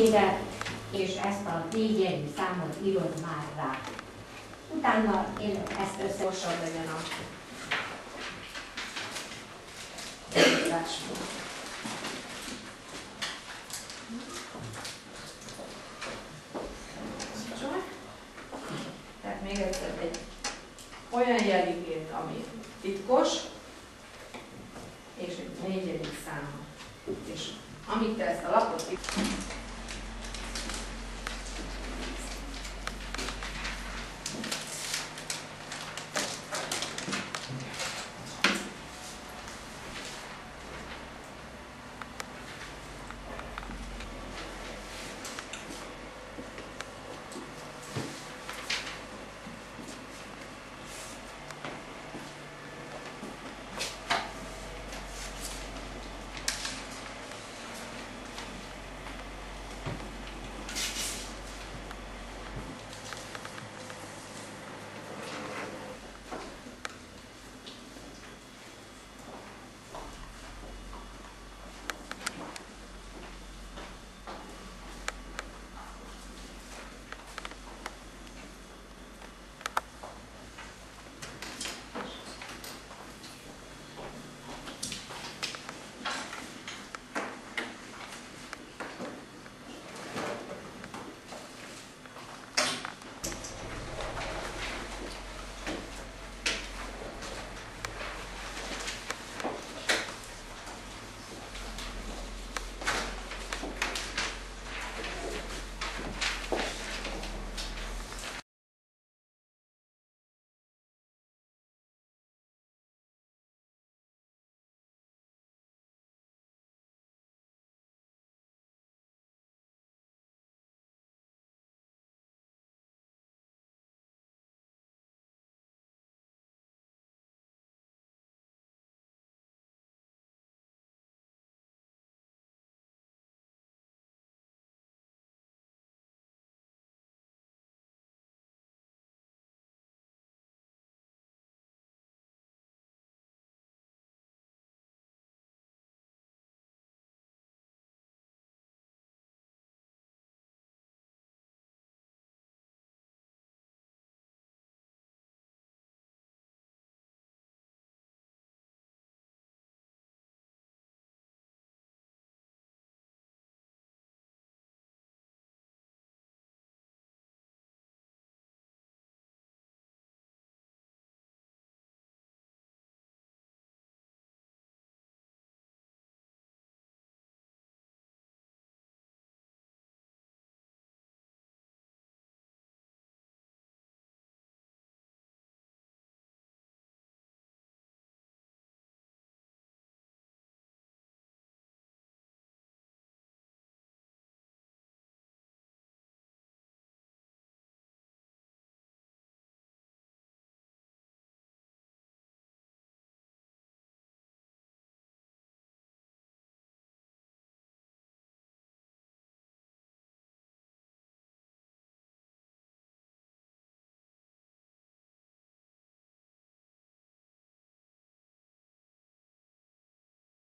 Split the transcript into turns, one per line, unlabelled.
Ére, és ezt a négyjegyű számot írod már rá. Utána én ezt összehossam legyen a.
Tehát még egyszer egy olyan jeligét, ami titkos, és egy négyjegyű szám. És amit te ezt a lapot